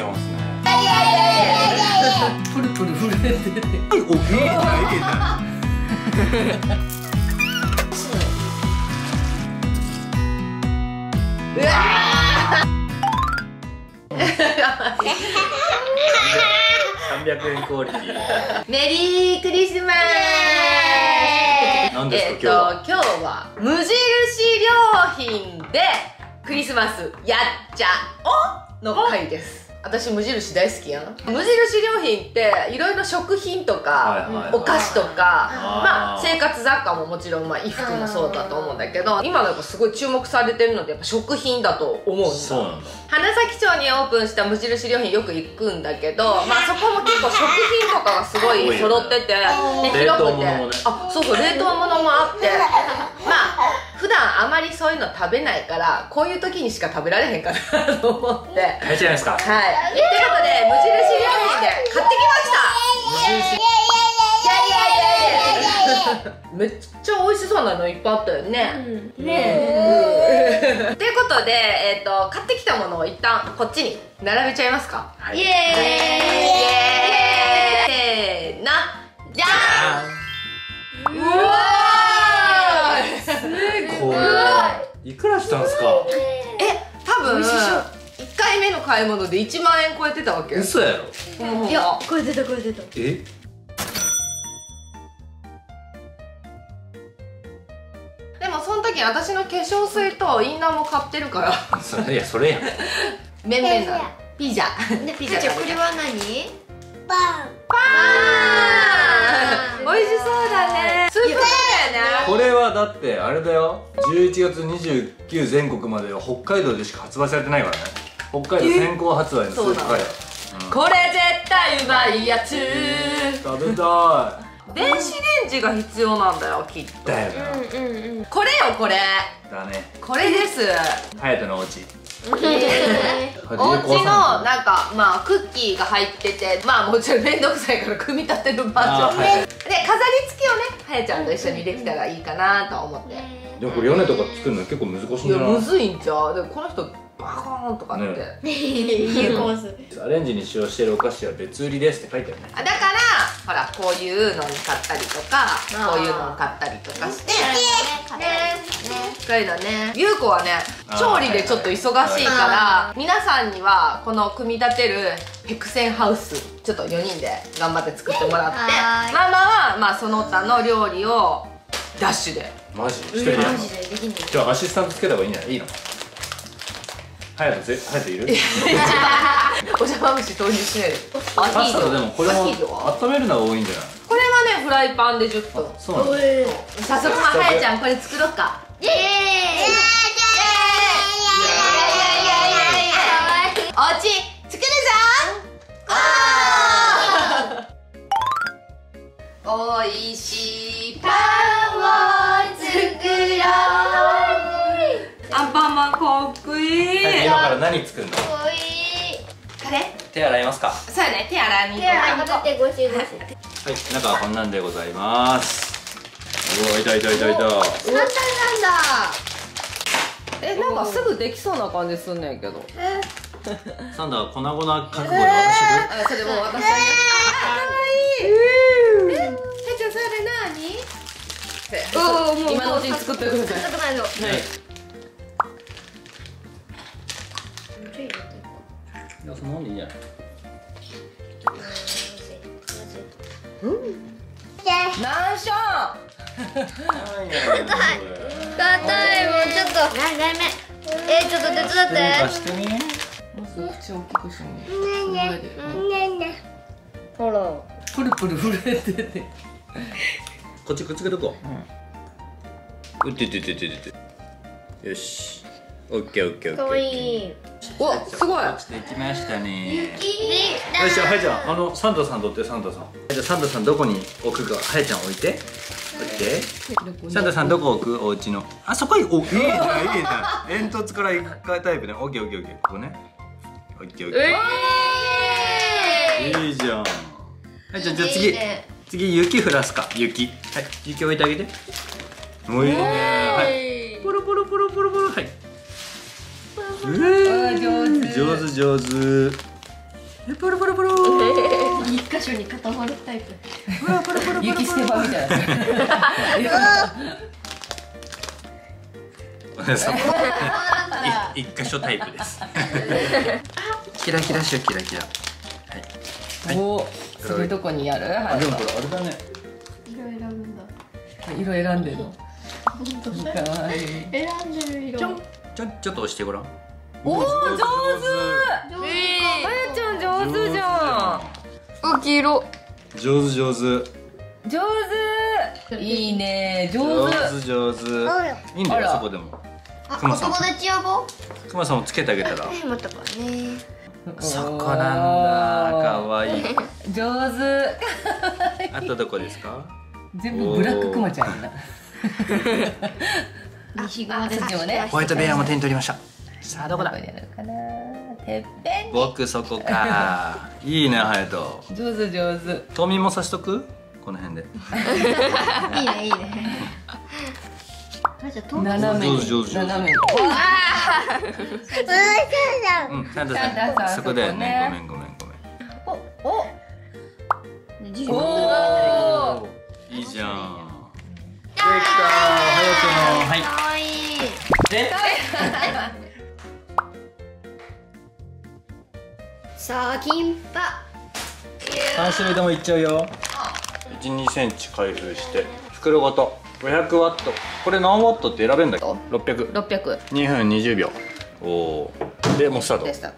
してますね。プルプル震えてておええなええなうわ300円クオリティーメリークリスマス。何ですかえっと今日は今日は無印良品でクリスマスやっちゃおの回です私無印大好きやん。無印良品っていろいろ食品とか、はいはいはい。お菓子とかまあ生活雑貨ももちろん、まあ、衣服もそうだと思うんだけど今のやっぱすごい注目されてるのってやっぱ食品だと思うんだ。そうなんだ。花咲町にオープンした無印良品よく行くんだけど、まあそこも結構食品とかがすごい揃ってて、で冷広くて、凍物もね。あ、そうそう、冷凍物もあって、まあ、普段あまりそういうの食べないから、こういう時にしか食べられへんかなと思って。はい。入っちゃいますか。とい。うことで、無印良品で買ってきました。めっちゃ美味しそうなのいっぱいあったよね。ね。ということで、えっ、と、買ってきたものを一旦こっちに並べちゃいますか。はい。イエイ。エーイ。せーのじゃん。うわーこれいくらしたんですか？え多分1回目の買い物で1万円超えてたわけ。嘘やろ。いやこれ出たこれ出た。え？でもその時私の化粧水とインナーも買ってるから。それいやそれやん。面々な。のピザ。でピザ。ピザこれは何？パーン。美味しれはだってあれだよ。11月29全国までは北海道でしか発売されてないからね。北海道先行発売のスープカレーこれ絶対うまいやつ。食べた電子レンジが必要なんだよきっと。いだよな。うんうんうん。これよこれ。だね。これです。隼人のお家お家のなんかまあクッキーが入っててまあもちろん面倒くさいから組み立てるバージョン、で飾り付けをねはやちゃんと一緒にできたらいいかなと思って。でもこれ屋根とか作るの結構難しいんじゃな。いむずいんちゃう？でこの人バカーンとかって、ね。有効数アレンジに使用しているお菓子は別売りですって書いてあるね。あだからほらこういうのに買ったりとかこういうのを買ったりとかして。ねこういうのね。ゆうこはね調理でちょっと忙しいからは皆さんにはこの組み立てるヘクセンハウスちょっと4人で頑張って作ってもらってはい。ママはまあその他の料理をダッシュで。マジ？一人で？やるのマジでできんのじゃあアシスタントつけた方がいいんじゃない？いいの？いる？お邪魔虫投入しないでパスタージョ。でもこれも温めるのが多いんじゃない？これはねフライパンで10分そうなんだ早速まあはやちゃんこれ作ろうか。イエーイ。おうち作るぞおいしいパンを作ろうアンパンマンかっこいい、はい今から何作るの手洗いますか？そうやね手洗いに行手こ洗いに行ってゴシゴシはい中はこんなんでございます。うわいたいたいたい。たなんだなんだ。えなんかすぐできそうな感じすんねんけど。サンダー粉々覚悟で渡してあそれもう私。あかわいいえはやちゃんそれ何？おーもう今のうちに作ってください。硬くないぞ。くれはいいやそのままでいいんじゃないナンショ硬いもうちょっと。何回目えー、ちょっと手伝って。貸してみンもう口大きくしてみほら。プルプル震えてて。こっちくっつけとこう。うってってってってって。よし。オッケーオッケーオッケー。かわいいおすごい。落ちてきましたね。よできたしじゃあはいちゃんあのサンタさん取ってサンタさん。じゃあサンタさんどこに置くかはやちゃん置いて。オッケー。サンタさんどこ置く？お家の。あそこにおいいじゃんいいじゃん煙突から行くタイプね。オッケーオッケーオッケー。ここね。オッケーオッケー。いいじゃん。はいじゃあじゃあ次。いいね次雪降らすか。雪。はい雪置いてあげて。もういいね。はい。ポロポロポロポロポロ。はい。えー上手上手。上手プルプルプル一箇所に固まるタイプ。雪捨て場みたいな。一箇所タイプです。キラキラしようキラキラ。はい。おおすごいどこにやる。あでもこれあれだね。色選ぶんだ。色選んでるの本当だ。かわいい選んでる色。ちょちょちょっと押してごらんおお上手。上手。あやちゃん上手じゃん。お黄色。上手上手。上手。いいね。上上手手。上手いいんだよそこでも。あクマさん。お友達呼ぼう。クマさんもつけてあげたら。えまたかね。そこなんだ。かわいい。上手。あとどこですか？全部ブラッククマちゃんやな。西側です。でもね。ホワイトベアも手に取りましたさあどこだ？どこやるかな？てっぺんに。僕そこか。いいねハヤト上手上手。冬眠もさしとく？この辺で。いいねいいね。斜めに。上手上手上手。斜めに。うんサンタサンタさんさんそこだよね。ごめんごめんごめん。おお。おー。いいじゃん。できたハヤトのはい。かわいい。えさあ金パ。3種類ともいっちゃうよ。12センチ開封して。袋ごと。500ワット。これ何ワットって選べんだっけ？600 600 2分20秒。おおー。でもうスタート。でした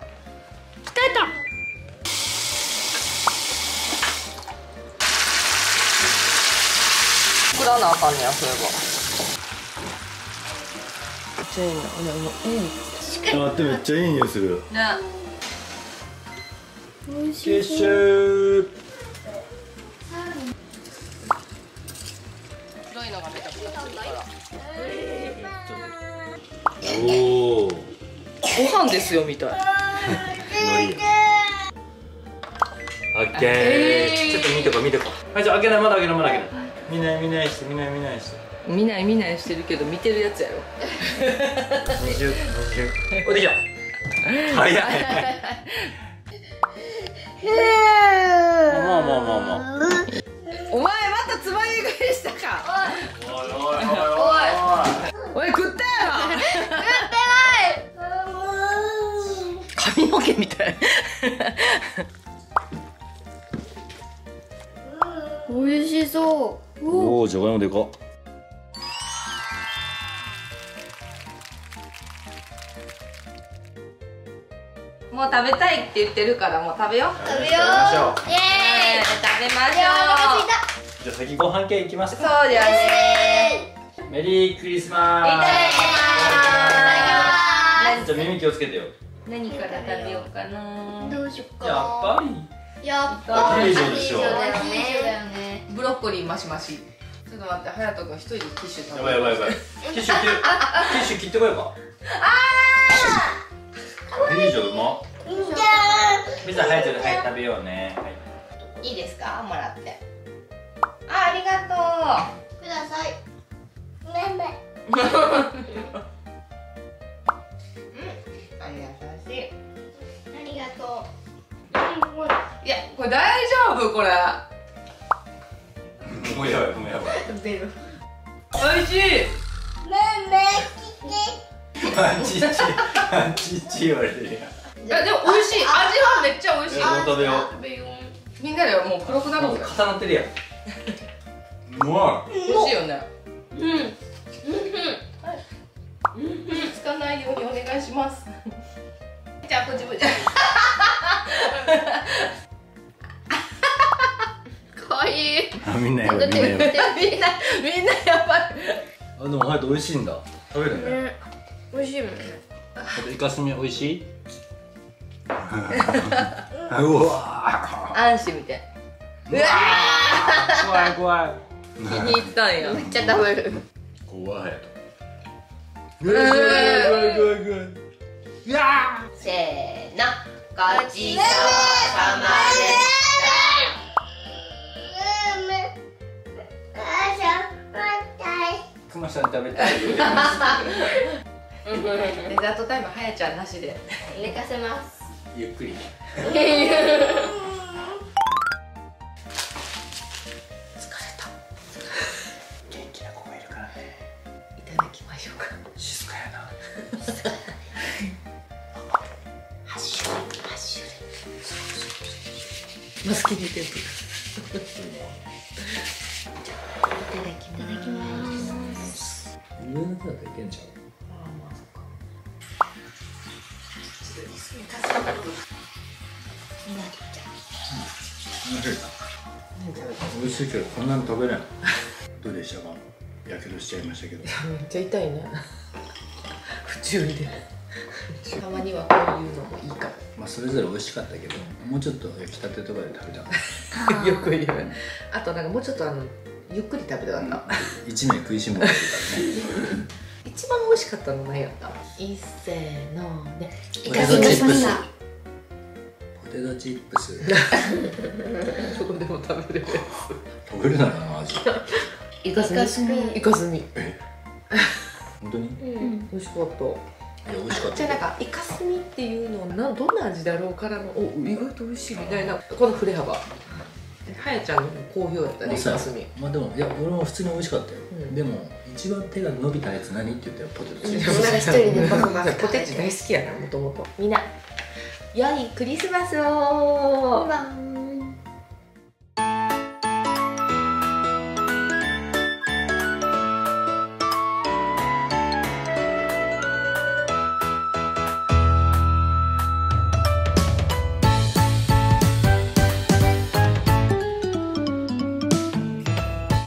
作らなあかんねやそういえば。めっちゃいいな。うんうん待ってめっちゃいい匂いする。ね結集白いのがめちゃくちゃ好きからおおご飯ですよみたい。オッケー。ちょっと見てこ見てこはいじゃあ開けない。まだ開けない。まだ開けない。見ない見ないして見ない見ないして。見ない見ないしてるけど見てるやつやろ。二十二十。おできた。早いまあまあまあまあ。お前またつまみ食いしたか。おいおいおいおいおい。食ったやろ髪の毛みたい。美味しそう。おおじゃがいもでかっもう食べたいって言ってるからもう食べよう。食べよう。食べましょう。イエーイ。食べましょじゃあ先ご飯系いきますうそうじゃねメリークリスマス。いただきます。じゃあ耳気をつけてよ。何から食べようかな。どうしよっか。やっぱり。やっアヒージョでしょだよね。ブロッコリーマシマシ。ちょっと待って隼人君一人でティッシュ食べやばいやばいやばい。ティッシュ切る。ティッシュ切ってこようか。アヒージョうまっピザ早くはい食べようね。はい。いいですか？もらって。あありがとください。うあ優しいありがといやこれ大丈夫？これ。もうやばいもうやばい。美味しい。あちちあちち言われてるやんいやでも美味しい。味はめっちゃ美味しい。えもう食べよう食べよ。みんなでもう黒くなる重なってるやんうま美味しいよね。ううん。つかないようにお願いしますじゃあこっちもじゃかわいいいあみん。なやばいみん。なみん。なみん。なやばいあでもハヤト美味しいん。だ食べるねね美味しいもん。ねあとイカスミ美味しいうわ安心みたいうわ怖い怖い気に入ったんや。めっちゃ食べる怖いぐわぐわぐわぐわぐわせーのごちそうさまでくまさん食べたいデザートタイムはやちゃんなしで寝かせますゆっくり疲れた。元気な子がいるからね。いただきましょうか。静かやな。ハッシュハッシュマスキングテープいただきます。上の手だったらいけんちゃう？美味しいけどこんなの食べれないどうでした？かやけどしちゃいましたけど。めっちゃ痛いね。不注意で。たまにはこういうのもいいかまあそれぞれ美味しかったけどもうちょっと焼きたてとかで食べたかったもよく言うあとなんかもうちょっとあのゆっくり食べたかった、一名食いしん坊だったからね一番美味しかったの何やった？いっせーのでポテトチップス。イカポテトチップス。どこでも食べれるや食べれないな味つイカスミ。イカスミ。イカスミ。本当に？いうん。美味しかった。や美味しかった。じゃあなんかイカスミっていうのなどんな味だろうからのお意外と美味しいみたいな。この振れ幅。はやちゃんの好評やったねイカスミ。まあでもいや俺も普通に美味しかったよ、うん。でも一番手が伸びたやつ何って言ったらポテトチ。ップスなんか一人でポテチ大好きやなもともとみんな。良いクリスマスを。バン